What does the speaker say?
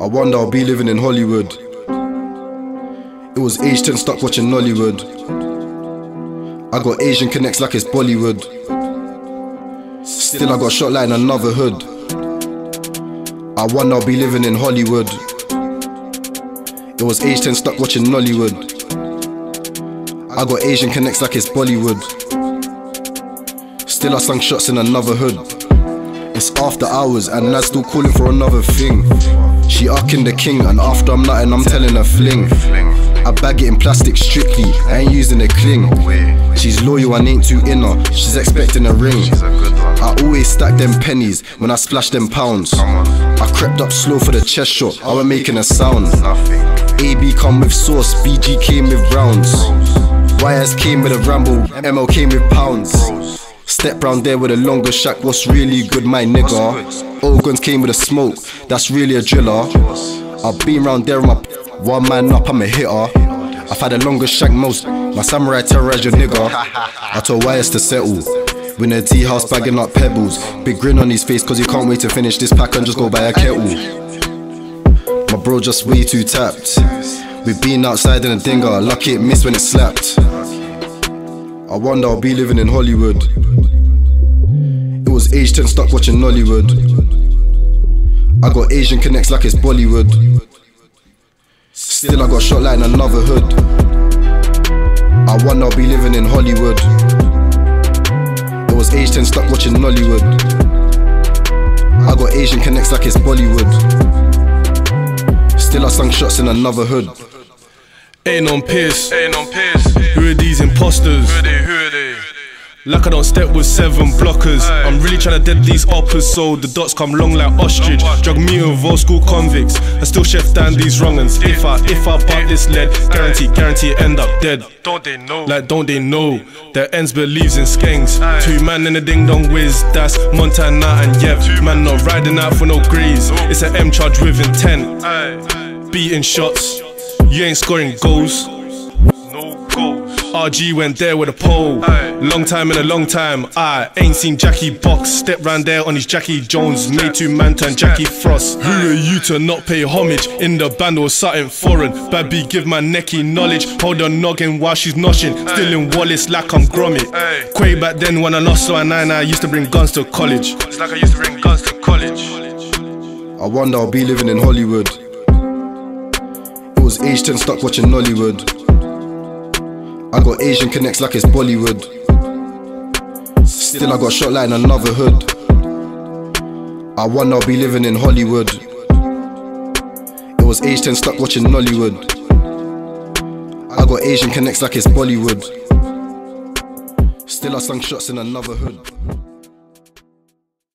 I wonder I'll be living in Hollywood. It was age 10 stuck watching Nollywood. I got Asian connects like it's Bollywood. Still I got shot like in another hood. I wonder I'll be living in Hollywood. It was age 10 stuck watching Nollywood. I got Asian connects like it's Bollywood. Still I sung shots in another hood. It's after hours and Nad's still calling for another thing. She arcing the king and after I'm nutting I'm telling her fling. I bag it in plastic strictly, I ain't using a cling. She's loyal and ain't too inner, she's expecting a ring. I always stack them pennies when I splash them pounds. I crept up slow for the chest shot, I was making a sound. AB come with sauce, BG came with rounds. YS came with a ramble, ML came with pounds. Step round there with a longer shack, what's really good, my nigga? All guns came with a smoke, that's really a driller. I've been round there, my one man up, I'm a hitter. I've had a longer shack most, my samurai terrorize your nigga. I told YS to settle. Win a tea house bagging up pebbles. Big grin on his face cause he can't wait to finish this pack and just go buy a kettle. My bro just way too tapped. We been outside in a dinger, lucky it missed when it slapped. I wonder I'll be living in Hollywood. It was age 10 stuck watching Nollywood. I got Asian connects like it's Bollywood. Still I got shot like in another hood. I wonder I'll be living in Hollywood. It was age 10 stuck watching Nollywood. I got Asian connects like it's Bollywood. Still I sung shots in another hood. Ain't on piss. Ain't on piss. Who are these imposters? Who are they? Who are they? Like I don't step with seven blockers. I'm really trying to dead these uppers so the dots come long like ostrich. Drug me with old school convicts. I still chef down these wrong'uns. If I if I bump this lead, guarantee guarantee end up dead. Don't they know? Like don't they know that ends believes in skanks? Two man in a ding dong whiz, that's Montana and Yev. Man not riding out for no grease. It's an M charge with intent. Beating shots, you ain't scoring goals. No goals. RG went there with a pole. Aye. Long time in a long time. I ain't seen Jackie Box. Step round there on his Jackie Jones. Made two man turn Jackie Frost. Who are you to not pay homage? In the band or something foreign. Bad B give my necky knowledge. Hold on noggin while she's noshing. Still in Wallace like I'm Gromit. Aye. Quay back then when I lost so I nine, I used to bring guns to college. It's like I used to bring guns to college. I wonder I'll be living in Hollywood. Was age 10 stuck watching Nollywood. I got Asian connects like it's Bollywood. Still I got shot like in another hood. I wonder I'll be living in Hollywood. It was age 10 stuck watching Nollywood. I got Asian connects like it's Bollywood. Still I sung shots in another hood.